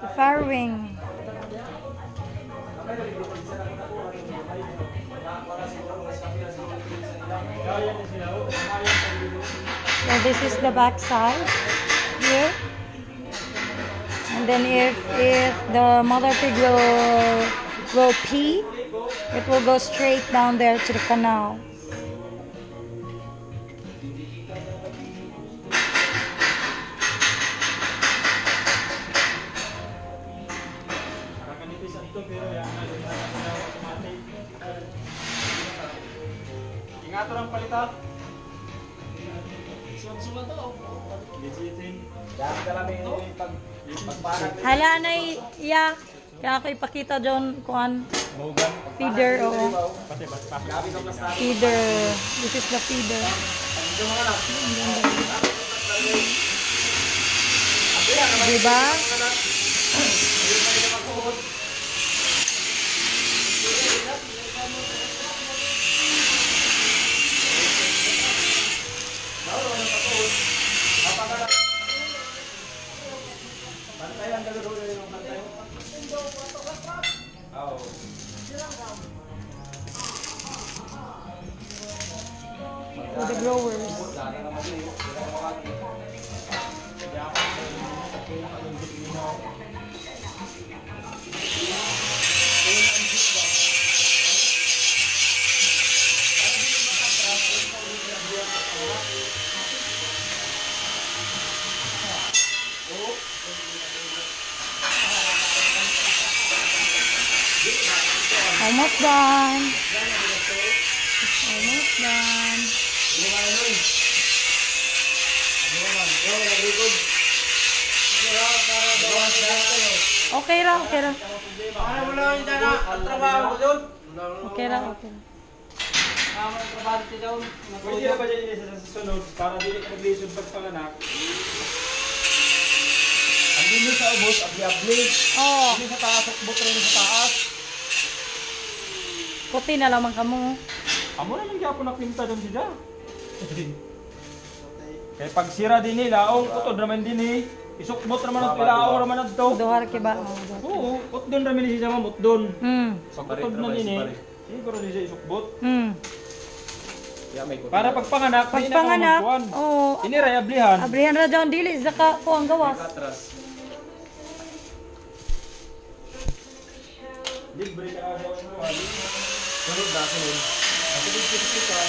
The farrowing. So this is the back side here. And then if if the mother pig will will pee, it will go straight down there to the canal. Kakanitisan ito pero yan na na automatic. Ingato ng palita. Sunod-sunod to. Gisitin. Dahil ka namin pag pagpanag Hala na iya. Kaya ako ipakita dyan kuan feeder o feeder. This is the feeder. Anak. Diba? For the growers. Dahil naman din. Hindi ka makakita. Almost done. It's almost done. Okay ra, okay ra. Ano mo lang yung dana? Ang trabaho ko doon. Okay ra, okay ra. Tama ang trabaho ko doon. Pwede na ba dyan isa sa susunod para dili ka mag-lisod pagpanganak? Ang dito sa ubos, abli-abli. Oh, Dili sa taas, ukbot rin sa taas. puti na lamang kamo. Amo na lang gyapon na pinta doon sila. Kaya pag sira din nila, oh, utod naman din eh. Isukbot naman ang pilao naman ang to. Duhar ke ba? Oo, ut doon naman siya mamut doon. Hmm. Pag utod na din eh. Siguro din siya isukbot. Hmm. Para pag panganak, Pag panganak, oh, Ini ray ablihan. abrihan ra daw dili zaka ko ang gawas. Libre ka mo. Sunod na, sunod. At ibig ka.